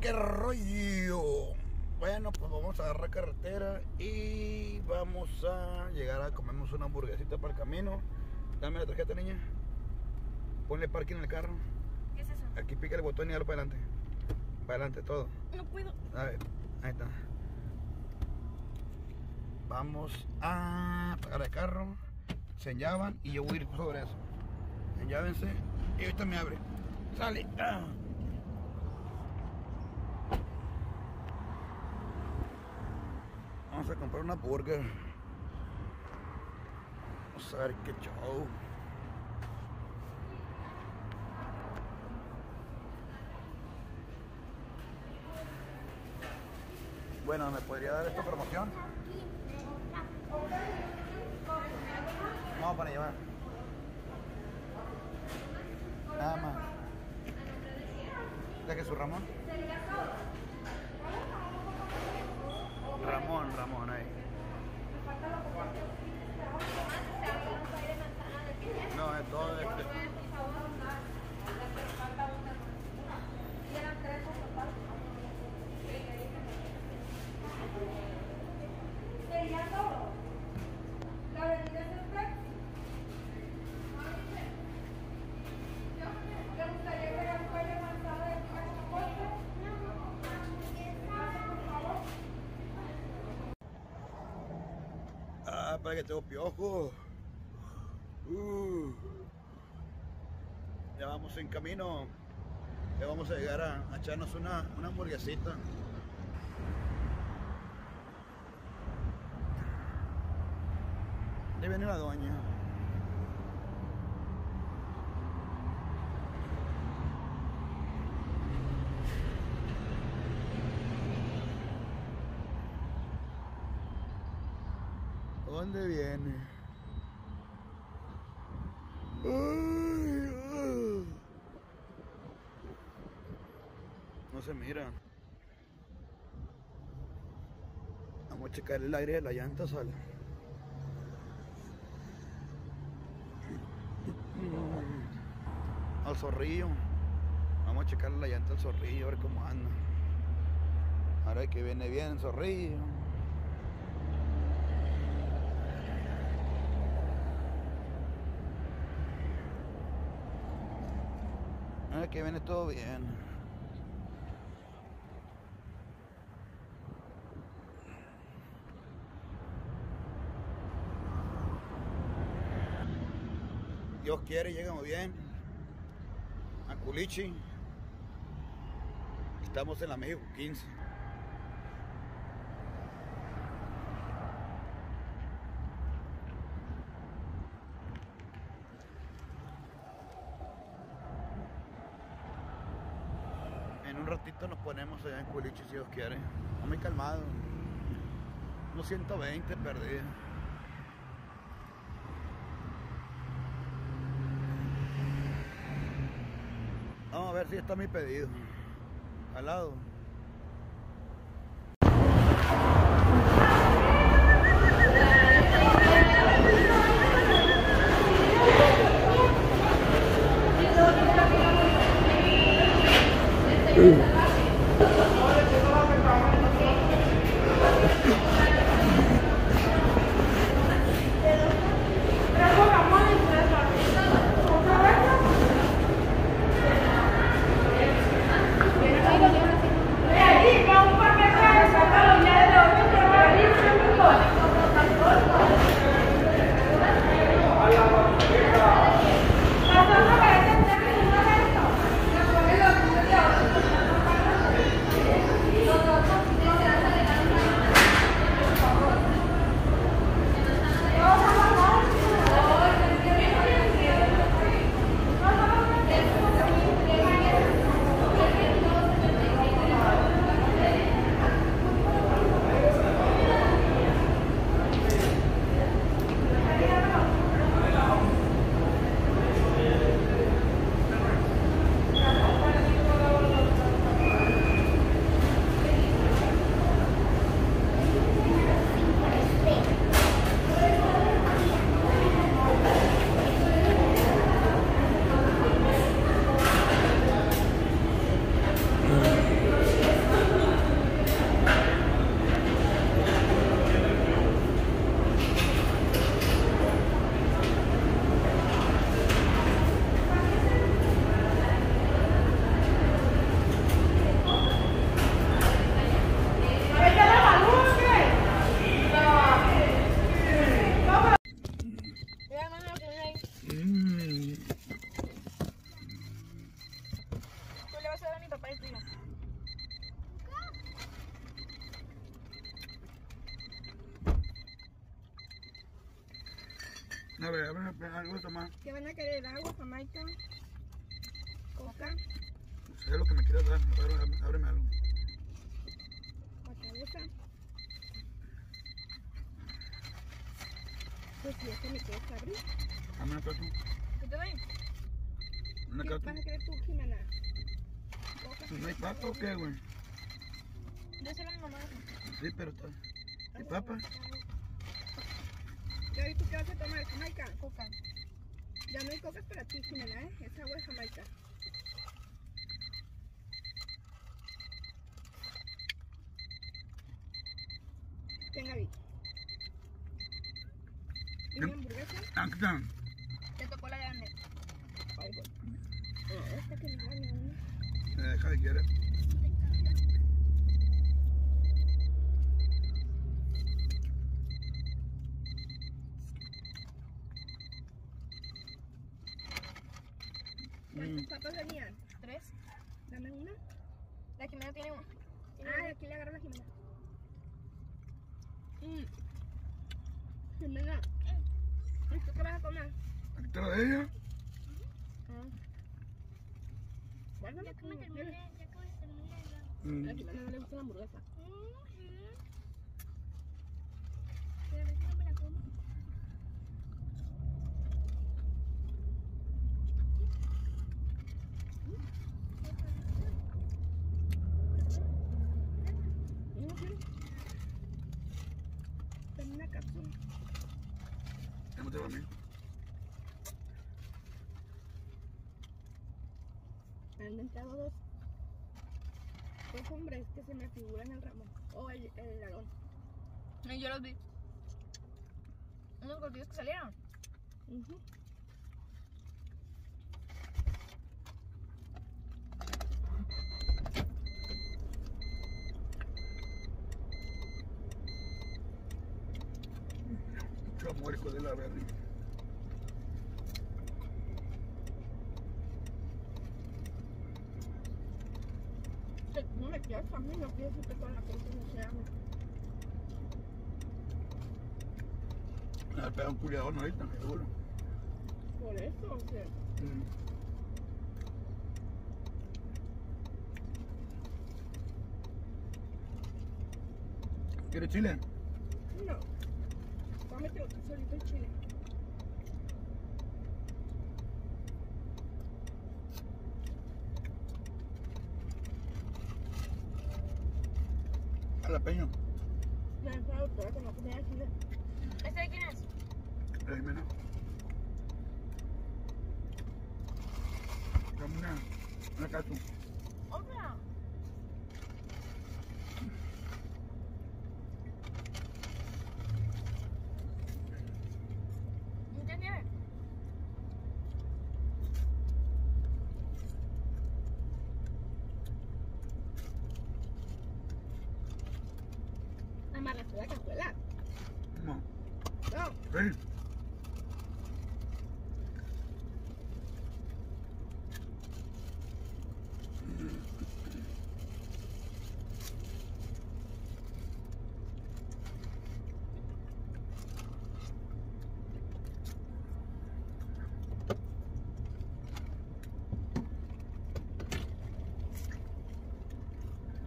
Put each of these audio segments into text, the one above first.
qué rollo. Bueno, pues vamos a agarrar carretera y vamos a llegar a comernos una hamburguesita para el camino. Dame la tarjeta, niña. Ponle parking en el carro. ¿Qué es eso? Aquí pica el botón y dale para adelante. Para adelante, todo. No puedo. A ver, ahí está. Vamos a pagar el carro. Se enllavan y yo voy a ir sobre eso. Enllávense y ahorita me abre. Sale. Ah. Vamos a comprar una burger. Vamos a ver qué show. Bueno, ¿me podría dar esta promoción? No, para llevar. Nada más. ¿De Jesús Ramón? Ramón, Ramón, ahí. No, es todo este. Sería todo. La avenida es el taxi. ¿Le gustaría que la fuera avanzada de transporte? Por favor. Ah, para que tengo piojo. Uh. Ya vamos en camino. Ya vamos a llegar a, echarnos una, una hamburguesita. Ahí viene la doña. ¿Dónde viene? No se mira. Vamos a checar el aire de la llanta, sale. Al zorrillo. Vamos a checar la llanta al zorrillo, a ver cómo anda. Ahora que viene bien el zorrillo. Ahora que viene todo bien. Dios quiere, llegamos bien. A Culichi. Estamos en la México 15. En un ratito nos Culichi si Dios quiere. No muy calmado. Unos 120 perdidos. Vamos a ver si está mi pedido. Al lado. Pues si este me quieres abrir. Dame una. ¿Qué te doy? Una ¿Qué vas a querer tú, Jimena? Tú. ¿No hay papa o qué, güey? Déselo a mi mamá. Sí, pero está. ¿Y papa? Gaby, ¿tú qué vas a tomar? ¿Jamaica? Coca. Ya no hay cocas para ti, Jimena, ¿eh? Es agua de Jamaica. Tenga, Gaby. ¿Y mi hamburguesa? Aquí está. Te tocó la grande. Ay, bueno. Ah, esta que no vale una. Me deja de querer. ¿Cuántas papas venían? Tres. Dame una. La Jimena tiene un. tiene Ah, de aquí le agarro la Jimena. Mm. Jimena. ¿Y tú qué vas a comer? Aquí está la de ella. Ah. Guárdame. Ya que me terminé, ya que me terminé. Mm. A Jimena no le gusta la hamburguesa. Pero a veces no me la como. ¿No quieres? Dame una cápsula. ¿Cómo te va a mí? Me han inventado dos. Dos hombres que se me figuran el ramo. O el, el ladrón. Y yo los vi. Unos gordillos que salieron. Ujú. Mucho amor, hijo de la verga. Que No me quieras a mí, no quiero que con la gente no se ame. Me va a pegar un culiador ahorita, seguro. Por eso, o sea. Mm. ¿Quieres chile? No. Cómete solito el chile. Jalapeño. Me han dado toda con la comida de chile. ¿Este de quién es? Eh, Jimena. Dame una, una cacho. Otra. ¿Qué tiene? Amarraste la cajuela. No. No. Sí.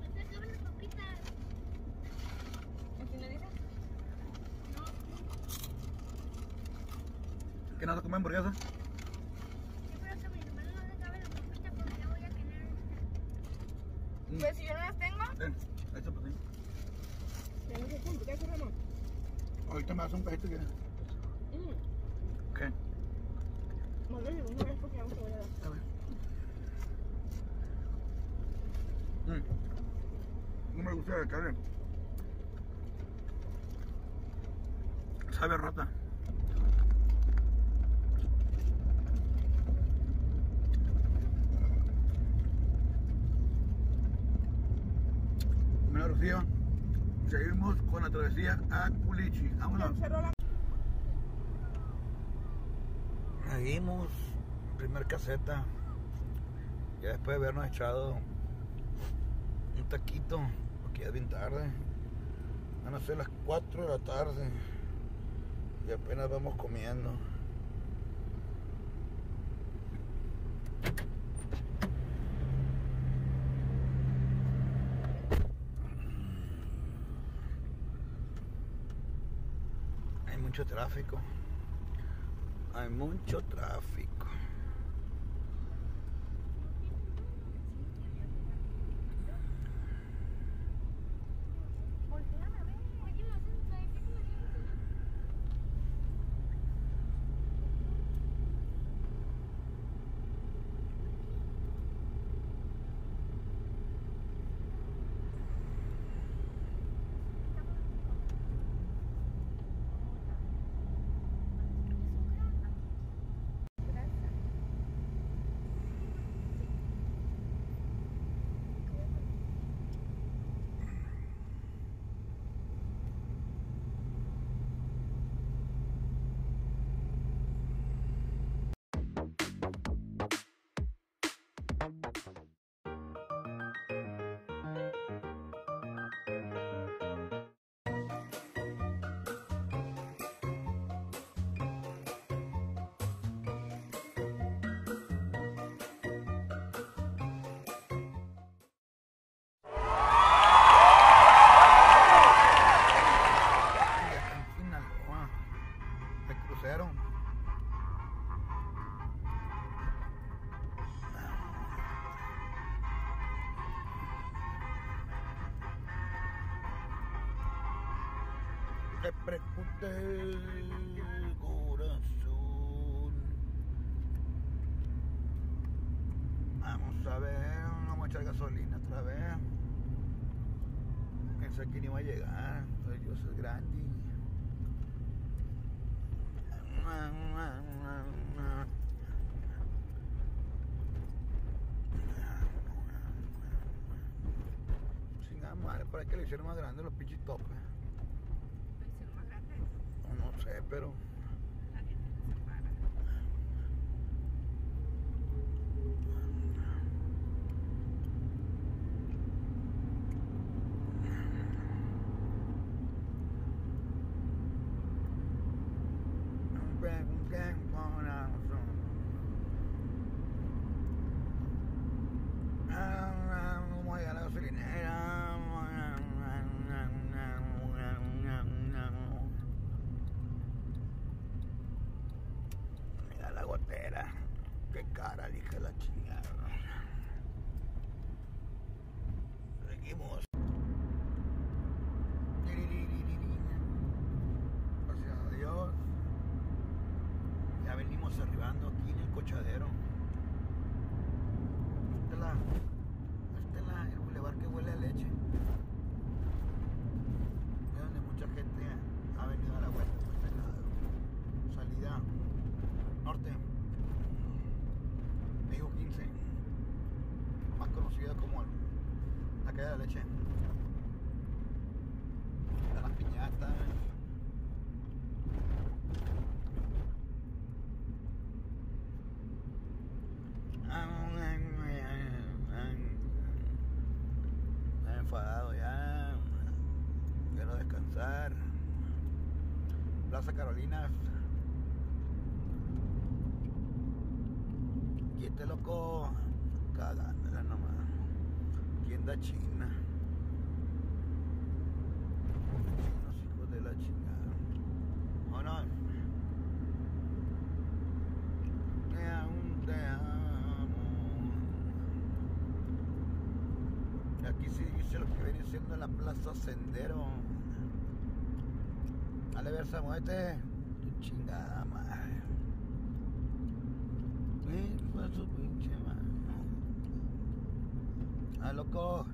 Me sacaban las papitas. ¿Quién le dice? ¿Qué nada comer hamburguesa? Yo creo que a mi hermano no le cabe las papitas porque ya voy a querer esta. Mm. Pues si yo no las tengo. Ven, echa para ti. No ¿qué? Ahorita me das un pedacito que. Mm. ¿Qué? Una vez porque voy a. A ver. Mm. No me gusta la carne. Sabe rata. Mira, Seguimos con la travesía a Culichi. Vámonos. Seguimos, primer caseta. Ya después de habernos echado un taquito, porque ya es bien tarde. Van a ser las 4 de la tarde y apenas vamos comiendo. Hay mucho tráfico. Hay mucho tráfico. Repercute el corazón. Vamos a ver, vamos a echar gasolina otra vez. Pensé que no iba a llegar, pero Dios es grande. Chingada madre, para que le hicieron más grande los pinches. Pero. Vamos a llegar a la gasolinera. Mira la gotera. Qué cara, hija de la chingada. Seguimos. Gracias a Dios. Venimos arribando aquí en el cochadero esta es la, el bulevar que huele a leche. Es donde mucha gente ha venido a la vuelta por este lado. Salida norte. Digo 15. Más conocida como el- la calle de la leche. Están las piñatas. Estoy enfadado ya. Quiero descansar. Plaza Carolinas. Y este loco cagándola nomás. Tienda china. Los hijos de la chingada. ¿O no? Te amo, Aquí sí dice lo que viene siendo la Plaza Sendero. Dale, Versa, muévete. Tu chingada madre. Hijo de su pinche madre. Ah, loco.